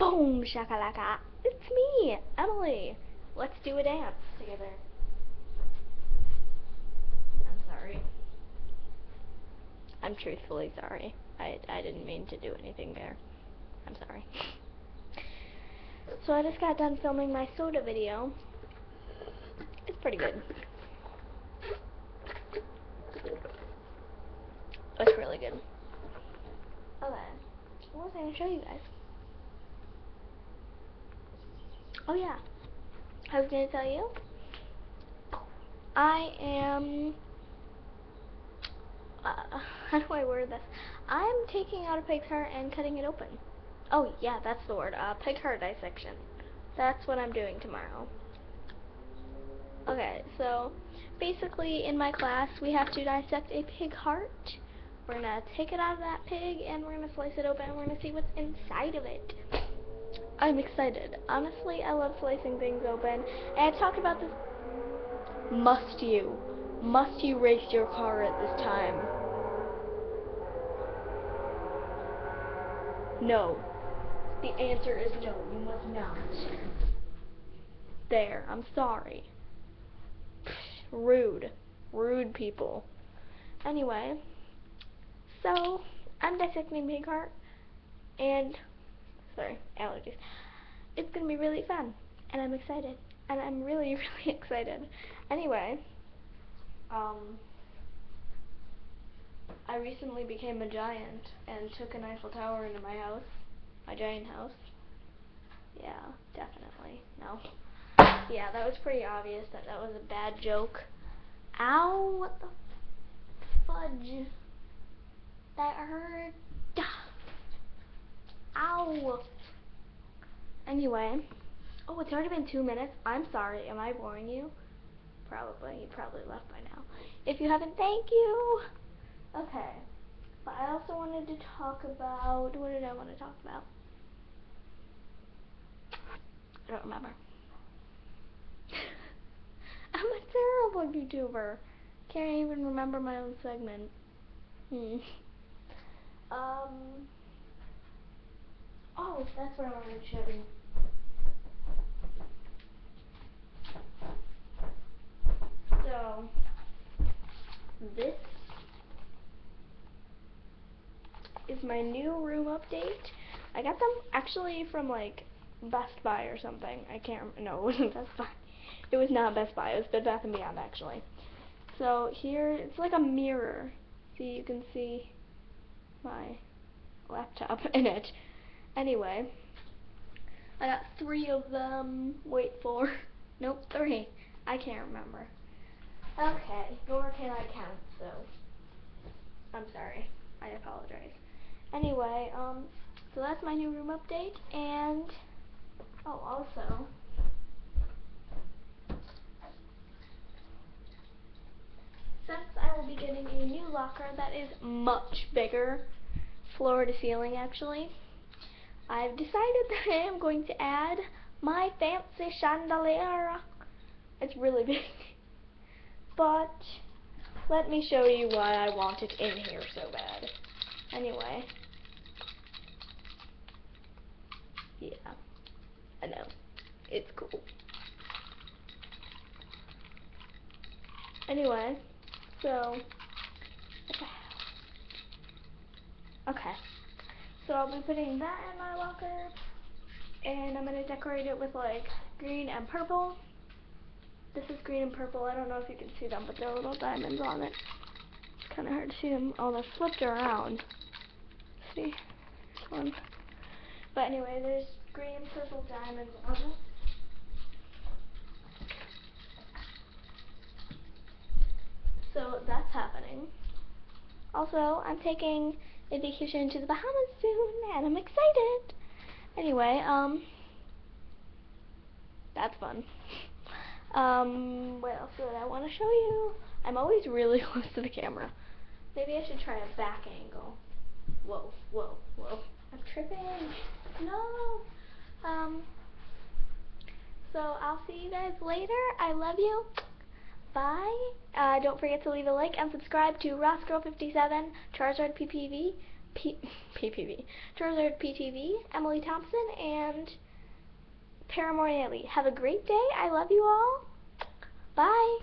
Boom shakalaka. It's me, Emily. Let's do a dance together. I'm sorry. I'm truthfully sorry. I I didn't mean to do anything there. I'm sorry. So I just got done filming my soda video. It's pretty good. It's really good. Okay. What was I going to show you guys? Oh yeah. I was to tell you. I am... Uh, how do I word this? I'm taking out a pig's heart and cutting it open. Oh yeah, that's the word. Uh, pig heart dissection. That's what I'm doing tomorrow. Okay, so basically in my class we have to dissect a pig heart. We're going to take it out of that pig and we're going to slice it open and we're going to see what's inside of it. I'm excited. Honestly, I love slicing things open. And I talked about this. Must you? Must you race your car at this time? No. The answer is no, you must not. There, I'm sorry. Rude. Rude people. Anyway, so I'm dissecting pig heart, and sorry, allergies. It's gonna be really fun, and I'm excited, and I'm really, really excited. Anyway, um, I recently became a giant and took an Eiffel Tower into my house, my giant house. Yeah, definitely. No. Yeah, that was pretty obvious that that was a bad joke. Ow, what the fudge? That hurt. Ow. Anyway. Oh, it's already been two minutes. I'm sorry. Am I boring you? Probably. You probably left by now. If you haven't, thank you. Okay. But I also wanted to talk about, what did I want to talk about? I don't remember. I'm a terrible YouTuber. Can't even remember my own segment. Hmm. Um. Oh, that's what I wanted to show you. So, this is my new room update. I got them actually from like Best Buy or something. I can't remember. No, it wasn't Best Buy. It was not Best Buy. It was Bed Bath & Beyond actually. So here, it's like a mirror. See, you can see my laptop in it. Anyway, I got three of them. Wait four. Nope, three. I can't remember. Okay, nor can I count, so. I'm sorry. I apologize. Anyway, um, so that's my new room update, and, oh, also, since I will be getting a new locker that is much bigger, floor to ceiling actually, I've decided that I am going to add my fancy chandelier. It's really big. But let me show you why I want it in here so bad. Anyway. Yeah. I know. It's cool. Anyway, so okay. So I'll be putting that in my locker and I'm gonna decorate it with like green and purple. This is green and purple. I don't know if you can see them, but there are little diamonds on it. It's kind of hard to see them. Oh, they're flipped around. See? This one. But anyway, there's green and purple diamonds on it. So that's happening. Also, I'm taking a vacation to the Bahamas soon, and I'm excited. Anyway, um, that's fun. Um, what else did I want to show you? I'm always really close to the camera. Maybe I should try a back angle. Whoa, whoa, whoa. I'm tripping. No. Um, so I'll see you guys later. I love you. Bye. Uh, don't forget to leave a like and subscribe to RossGirl57 Charizard PPV. P PPV, Charizard PTV, Emily Thompson, and Paramore. Have a great day. I love you all. Bye.